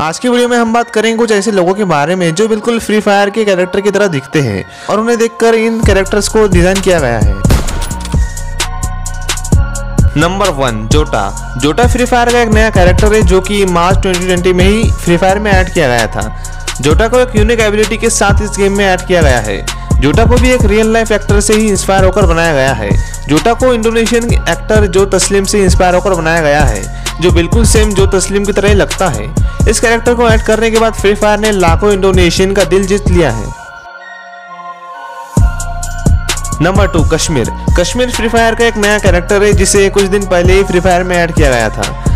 आज की वीडियो में हम बात करेंगे कुछ ऐसे लोगों के बारे में जो बिल्कुल फ्री फायर के कैरेक्टर की तरह दिखते हैं और उन्हें देखकर इन कैरेक्टर्स को डिज़ाइन किया गया है। नंबर वन जोटा जोटा फ्री फायर का एक नया कैरेक्टर है जो कि मार्च 2020 में ही फ्री फायर में ऐड किया गया था। जोटा को एक यूनिक एबिलिटी के साथ इस गेम में ऐड किया गया है। जोटा को भी एक रियल लाइफ एक्टर से ही इंस्पायर होकर बनाया गया है। जोटा को इंडोनेशियन एक्टर जो तस्लीम से इंस्पायर होकर बनाया गया है। जो बिल्कुल सेम जो तस्लीम की तरह लगता है। इस कैरेक्टर को ऐड करने के बाद फ्री फायर ने लाखों इंडोनेशियन का दिल जीत लिया है। Number two KSHMR KSHMR Free Fire का एक नया कैरेक्टर है, जिसे कुछ दिन पहले ही फ्री फायर में ऐड किया गया था।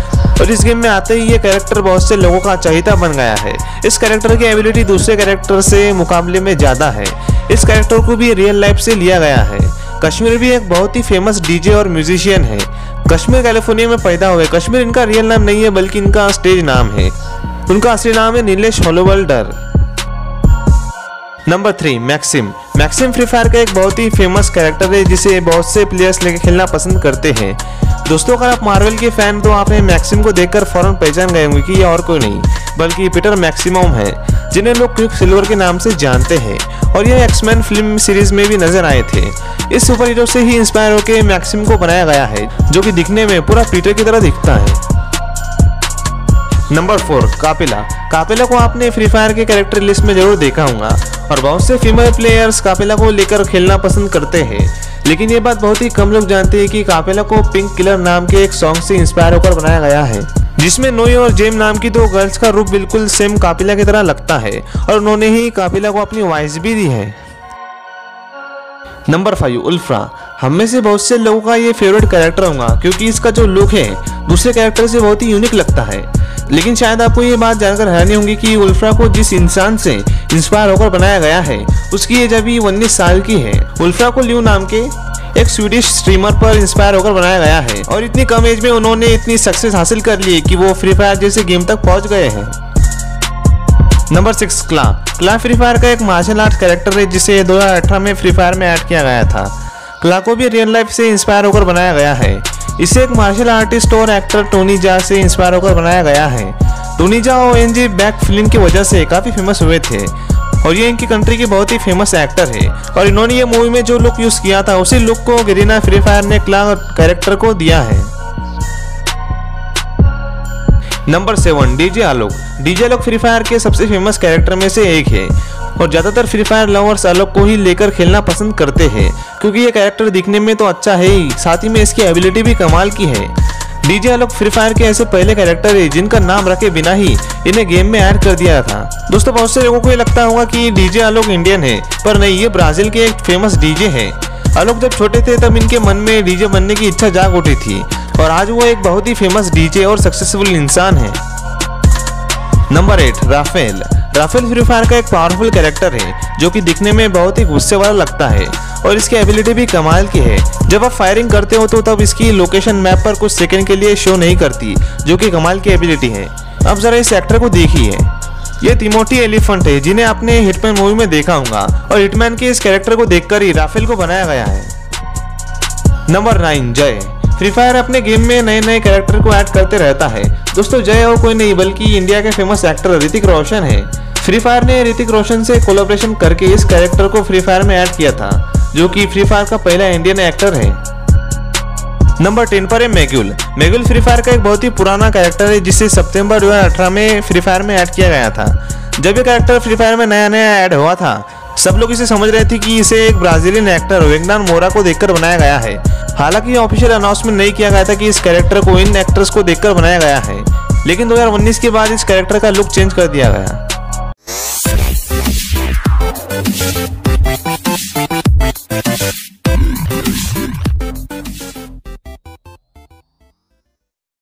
और इस गेम में आते ही ये कैरेक्टर बहुत से लोगों का चहिता बन गया है। इस कैरेक्टर की एबिलिटी दूसरे कैरेक्टर से मुकाबले में ज़्यादा है। इस कैरेक्टर को भी रियल लाइफ से लिया गया है। कश्मीर भी एक बहुत ही फ़ेमस डीजे और म्यूजिशियन है। कश्मीर कैलिफ़ोर्निया में पैदा हुए कश्मीर इनका रियल नाम नहीं है, बल्कि इनका स्टेज नाम है। उनका असली नाम है Nilesh होलोवल्डर number three Maxim Maxim Free Fire का एक बहुत ही फ़ेमस कैरेक्टर है, जिसे बहुत से प्लेयर्स लेके खेलना पसंद करते हैं। दोस्तों, अगर आप मार्वल के फ़ैन तो आपने मैक्सिम को देखकर फ़ौरन पहचान गए होंगे कि ये और कोई नहीं। बल्कि पीटर मैक्सिमम है, जिन्हें लोग क्विक सिल्वर के नाम से जानते हैं, और यह एक्समैन फ़िल्म सीरीज़ में भी नज़र आए थे। इस सुपर हीरो से ही इंस्पायर होकर मैक्सिम को बनाया गया है, जो कि दिखने में पूरा पीटर की तरह दिखता है। नंबर फोर कापिला कापिला को आपने फ्री फायर के कैरेक्टर लिस्ट में ज़रूर देखा होगा, और बहुत से फीमेल प्लेयर्स कापिला को लेकर खेलना पसंद करते हैं। लेकिन ये बात बहुत ही कम लोग जानते हैं कि कापिला को पिंक किलर नाम के एक सॉन्ग से इंस्पायर होकर बनाया गया है। जिसमें नोई और जेम नाम की दो गर्ल्स का रूप बिल्कुल सेम कापिला की तरह लगता है और उन्होंने ही कापिला को अपनी वॉइस भी दी है। Number five, Wolfrahh. हम में से बहुत से लोगों का ये फेवरेट कैरेक्टर होगा, क्योंकि इसका जो लुक है, दूसरे कैरेक्टर से बहुत ही यूनिक लगता है। लेकिन शायद आपको ये बात जानकर हैरानी होगी कि उल्फ्रा को जिस इंसान से इंस्पायर होकर बनाया गया है, उसकी एज अभी उन्नीस साल की है। उल्फ्रा को ल्यू नाम के एक स्वीडिश स्ट्रीमर पर इंस्पायर होकर बनाया गया है। और इतनी कम एज में उन्होंने इतनी सक्सेस हासिल कर ली कि वो फ्री फायर जैसे गेम तक पहुँच गए हैं। नंबर सिक्स क्ला क्ला फ्री फायर का एक मार्शल आर्ट कैरेक्टर है, जिसे 2018 में फ्री फायर में ऐड किया गया था। क्ला को भी रियल लाइफ से इंस्पायर होकर बनाया गया है। इसे एक मार्शल आर्टिस्ट और एक्टर टोनी जा से इंस्पायर होकर बनाया गया है। टोनी जा और एन जी बैक फ़िल्म की वजह से काफ़ी फ़ेमस हुए थे। और ये इनकी कंट्री के बहुत ही फ़ेमस एक्टर है। और इन्होंने ये मूवी में जो लुक यूज़ किया था, उसी लुक को गिरीना फ्री फायर ने क्ला कैरेक्टर को दिया है। Number seven DJ Alok DJ Alok Free Fire के सबसे फ़ेमस कैरेक्टर में से एक है। और ज़्यादातर फ्री फायर लवर्स आलोक को ही लेकर खेलना पसंद करते हैं, क्योंकि ये कैरेक्टर दिखने में तो अच्छा है ही, साथ ही में इसकी एबिलिटी भी कमाल की है। डीजे आलोक फ्री फायर के ऐसे पहले कैरेक्टर है, जिनका नाम रखे बिना ही इन्हें गेम में ऐड कर दिया था। दोस्तों, बहुत से लोगों को ये लगता होगा कि डीजे आलोक इंडियन है, पर नहीं, ये ब्राज़ील के एक फ़ेमस डीजे है। आलोक जब छोटे थे, तब इनके मन में डीजे बनने की इच्छा जाग उठी थी, और आज वो एक बहुत ही फ़ेमस डीजे और सक्सेसफुल इंसान है। Number eight Rafael Rafael Free Fire का एक पावरफुल कैरेक्टर है, जो कि दिखने में बहुत ही गुस्से वाला लगता है, और इसकी एबिलिटी भी कमाल की है। जब आप फायरिंग करते हो तो तब इसकी लोकेशन मैप पर कुछ सेकंड के लिए शो नहीं करती, जो कि कमाल की एबिलिटी है। अब जरा इस एक्टर को देखिए। ये तिमोटी एलिफेंट है, जिन्हें आपने हिटमैन मूवी में देखा होगा, और हिटमैन के इस कैरेक्टर को देखकर ही राफेल को बनाया गया है। Number nine Jai. Free Fire अपने गेम में नए नए कैरेक्टर को ऐड करते रहता है। दोस्तों, जय और कोई नहीं, बल्कि इंडिया के फ़ेमस एक्टर ऋतिक रोशन है। फ्री फायर ने ऋतिक रोशन से कोलोब्रेशन करके इस कैरेक्टर को फ्री फायर में ऐड किया था, जो कि फ्री फायर का पहला इंडियन एक्टर है। नंबर टेन पर है मेगुल मेगुल फ्री फायर का एक बहुत ही पुराना कैरेक्टर है, जिसे सितंबर 2018 में फ्री फायर में ऐड किया गया था। जब ये कैरेक्टर फ्री फायर में नया नया ऐड हुआ था, सब लोग इसे समझ रहे थे कि इसे एक ब्राजीलियन एक्टर वेगनान मोरा को देखकर बनाया गया है। हालाँकि ऑफिशियल अनाउंसमेंट नहीं किया गया था कि इस कैरेक्टर को इन एक्टर्स को देखकर बनाया गया है। लेकिन 2019 के बाद इस कैरेक्टर का लुक चेंज कर दिया गया।